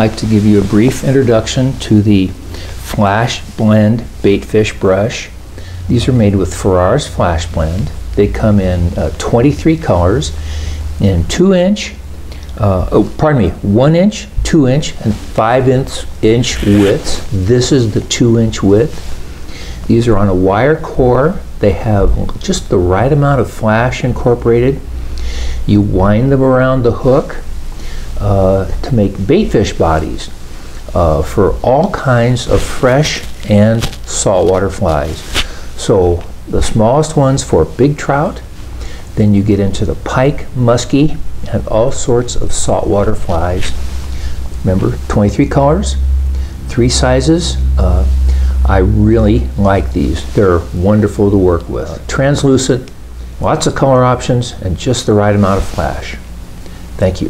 like to give you a brief introduction to the Flash Blend Baitfish Brush. These are made with Farrar's Flash Blend. They come in uh, 23 colors in 2 inch, uh, oh, pardon me, 1 inch, 2 inch, and 5 inch, inch widths. This is the 2 inch width. These are on a wire core. They have just the right amount of flash incorporated. You wind them around the hook to make baitfish bodies uh, for all kinds of fresh and saltwater flies. So the smallest ones for big trout, then you get into the pike, muskie, and all sorts of saltwater flies. Remember, 23 colors, three sizes. Uh, I really like these. They're wonderful to work with. Translucent, lots of color options, and just the right amount of flash. Thank you.